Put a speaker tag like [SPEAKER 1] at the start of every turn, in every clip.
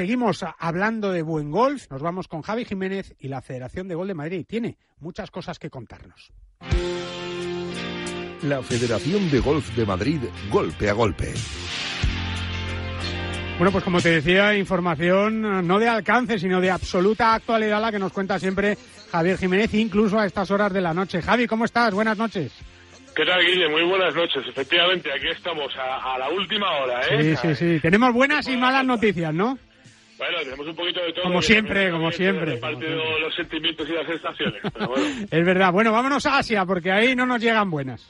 [SPEAKER 1] seguimos hablando de buen golf. Nos vamos con Javi Jiménez y la Federación de Gol de Madrid. Tiene muchas cosas que contarnos.
[SPEAKER 2] La Federación de Golf de Madrid, golpe a golpe.
[SPEAKER 1] Bueno, pues como te decía, información no de alcance, sino de absoluta actualidad, la que nos cuenta siempre Javier Jiménez, incluso a estas horas de la noche. Javi, ¿cómo estás? Buenas noches.
[SPEAKER 3] ¿Qué tal, Guille? Muy buenas noches. Efectivamente, aquí estamos a, la última hora,
[SPEAKER 1] ¿eh? Sí, sí, sí. Tenemos buenas y malas noticias, ¿no?
[SPEAKER 3] Bueno, tenemos un poquito de todo.
[SPEAKER 1] Como siempre, como siempre.
[SPEAKER 3] Partido los sentimientos y las sensaciones.
[SPEAKER 1] es verdad. Bueno, vámonos a Asia, porque ahí no nos llegan buenas.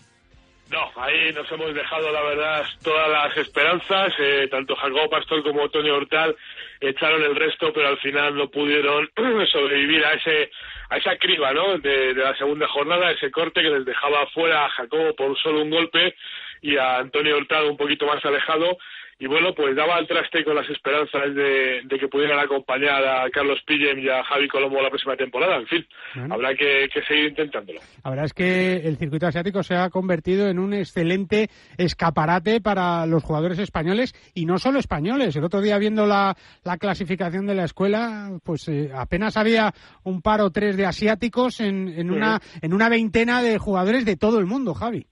[SPEAKER 3] No, ahí nos hemos dejado, la verdad, todas las esperanzas. Eh, tanto Jacobo Pastor como Antonio Hortal echaron el resto, pero al final no pudieron sobrevivir a ese a esa criba ¿no? de, la segunda jornada, ese corte que les dejaba fuera a Jacobo por solo un golpe y a Antonio Hurtado un poquito más alejado y bueno, pues daba al traste con las esperanzas de, que pudieran acompañar a Carlos Pillem y a Javi Colombo la próxima temporada. En fin, habrá que, seguir intentándolo.
[SPEAKER 1] La verdad es que el circuito asiático se ha convertido en un excelente escaparate para los jugadores españoles y no solo españoles. El otro día viendo la, clasificación de la escuela, pues eh, apenas había un par o tres de asiáticos en, en, una, en una veintena de jugadores de todo el mundo, Javi.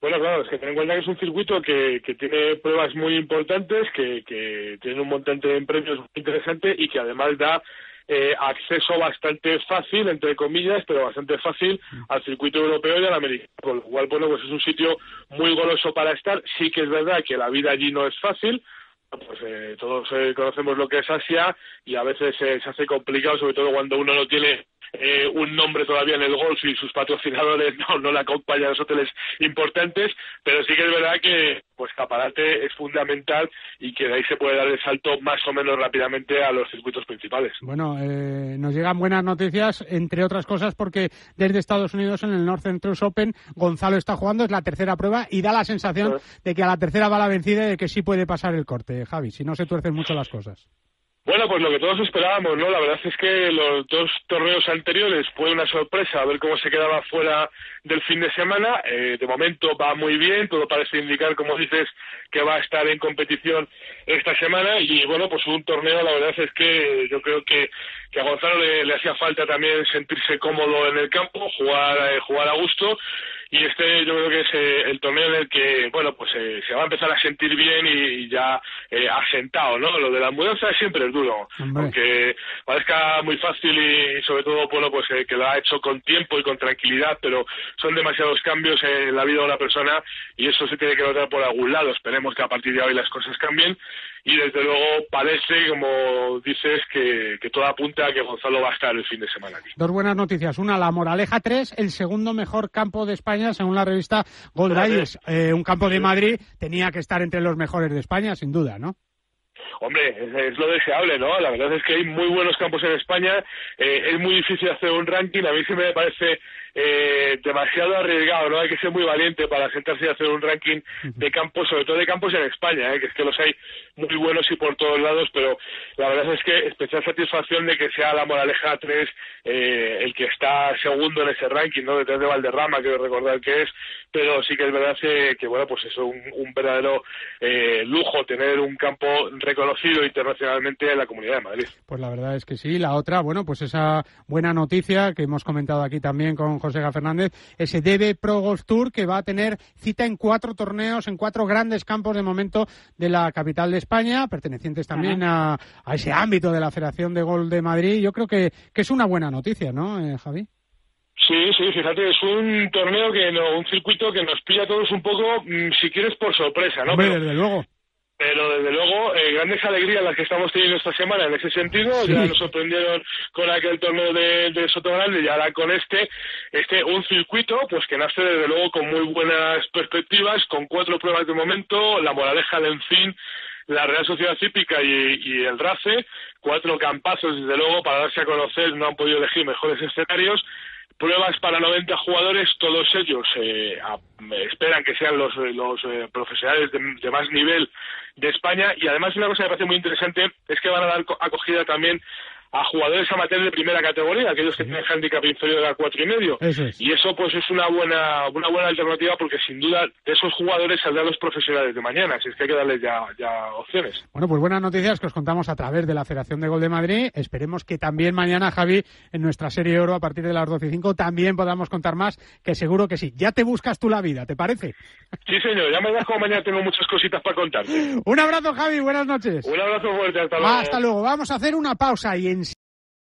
[SPEAKER 3] Bueno, claro, es que ten en cuenta que es un circuito que, que tiene pruebas muy importantes, que, que tiene un montante de premios muy interesante y que además da eh, acceso bastante fácil, entre comillas, pero bastante fácil al circuito europeo y al americano, con lo cual, bueno, pues es un sitio muy goloso para estar. Sí que es verdad que la vida allí no es fácil, pues eh, todos eh, conocemos lo que es Asia y a veces se hace complicado, sobre todo cuando uno no tiene eh, un nombre todavía en el golf y sus patrocinadores no, no le acompañan a los hoteles importantes, pero sí que es verdad que pues Caparate es fundamental y que de ahí se puede dar el salto más o menos rápidamente a los circuitos principales.
[SPEAKER 1] Bueno, eh, nos llegan buenas noticias, entre otras cosas, porque desde Estados Unidos en el North Central Open Gonzalo está jugando, es la tercera prueba y da la sensación de que a la tercera va la vencida y de que sí puede pasar el corte, Javi, si no se tuercen mucho las cosas.
[SPEAKER 3] Bueno, pues lo que todos esperábamos, ¿no? La verdad es que los dos torneos anteriores fue una sorpresa a ver cómo se quedaba fuera del fin de semana. Eh, de momento va muy bien, todo parece indicar, como dices, que va a estar en competición esta semana. Y bueno, pues un torneo, la verdad es que yo creo que, que a Gonzalo le, hacía falta también sentirse cómodo en el campo, jugar, eh, jugar a gusto y este yo creo que es eh, el torneo en el que bueno pues eh, se va a empezar a sentir bien y, ya eh, asentado no lo de la mudanza siempre es duro aunque parezca muy fácil y sobre todo bueno pues que lo ha hecho con tiempo y con tranquilidad pero son demasiados cambios en la vida de una persona y eso se tiene que notar por algún lado. Esperemos que a partir de hoy las cosas cambien y desde luego parece, como dices, que, todo apunta a que Gonzalo va a estar el fin de semana aquí.
[SPEAKER 1] Dos buenas noticias. Una, la Moraleja 3, el segundo mejor campo de España según la revista Gold eh, un campo de Madrid tenía que estar entre los mejores de España, sin duda, ¿no?
[SPEAKER 3] Hombre, es, lo deseable, ¿no? La verdad es que hay muy buenos campos en España. Eh, es muy difícil hacer un ranking. A mí sí me parece eh, demasiado arriesgado, ¿no? Hay que ser muy valiente para sentarse y hacer un ranking de campos, sobre todo de campos en España, ¿eh? que es que los hay muy buenos y por todos lados, pero la verdad es que especial satisfacción de que sea la Moraleja 3 eh, el que está segundo en ese ranking, ¿no? Detrás de Valderrama, quiero recordar que es, pero sí que es verdad que, bueno, pues es un, un verdadero eh, lujo tener un campo reconocido internacionalmente en la Comunidad de Madrid.
[SPEAKER 1] Pues la verdad es que sí. La otra, bueno, pues esa buena noticia que hemos comentado aquí también con José Fernández, ese DB Pro Golf Tour que va a tener cita en cuatro torneos, en cuatro grandes campos de momento de la capital de España, pertenecientes también a, ese ámbito de la Federación de Golf de Madrid. Yo creo que, que es una buena noticia, ¿no, eh, Javi?
[SPEAKER 3] Sí, sí, fíjate, es un torneo que no, un circuito que nos pilla a todos un poco, mm, si quieres, por sorpresa, ¿no?
[SPEAKER 1] desde luego
[SPEAKER 3] pero desde luego eh, grandes alegrías las que estamos teniendo esta semana en ese sentido. Ya nos sorprendieron con aquel torneo de, de Soto Grande y ahora con este este un circuito pues que nace desde luego con muy buenas perspectivas con cuatro pruebas de momento la moraleja del fin la Real Sociedad Cípica y, y, el RACE, cuatro campazos desde luego para darse a conocer, no han podido elegir mejores escenarios. Pruebas para 90 jugadores, todos ellos eh, esperan que sean los, los eh, profesionales de, más nivel de España. Y además una cosa que me parece muy interesante es que van a dar acogida también a jugadores amateurs de primera categoría, aquellos que tienen handicap inferior a cuatro y medio. Y eso pues es una buena una buena alternativa porque sin duda de esos jugadores saldrán los profesionales de mañana, así es que hay que darles ya, ya opciones.
[SPEAKER 1] Bueno, pues buenas noticias que os contamos a través de la Federación de Gol de Madrid. Esperemos que también mañana, Javi, en nuestra serie oro a partir de las 12 y 5 también podamos contar más, que seguro que sí. Ya te buscas tú la vida, ¿te parece?
[SPEAKER 3] Sí, señor, ya me dejo mañana tengo muchas cositas para contarte.
[SPEAKER 1] Un abrazo, Javi, buenas noches.
[SPEAKER 3] Un abrazo fuerte, hasta luego.
[SPEAKER 1] Hasta luego. Vamos a hacer una pausa y en